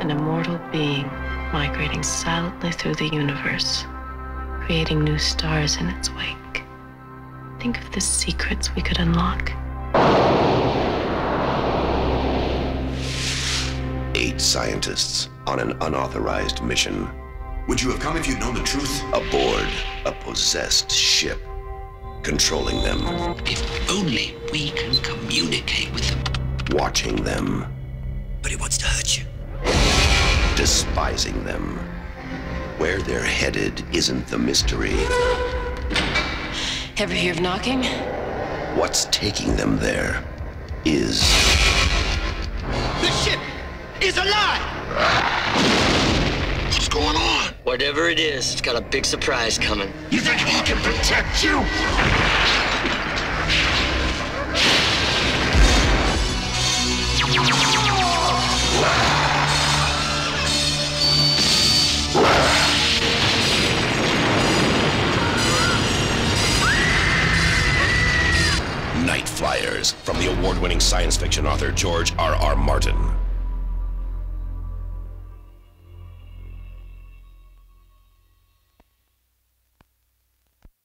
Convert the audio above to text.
an immortal being migrating silently through the universe, creating new stars in its wake. Think of the secrets we could unlock. Eight scientists on an unauthorized mission. Would you have come if you'd known the truth? Aboard a possessed ship. Controlling them. If only we can communicate with them. Watching them. But he wants to hurt you. Despising them. Where they're headed isn't the mystery. Ever hear of knocking? What's taking them there is. The ship is alive! What's going on? Whatever it is, it's got a big surprise coming. You think he can protect you? Flyers from the award winning science fiction author George R. R. Martin.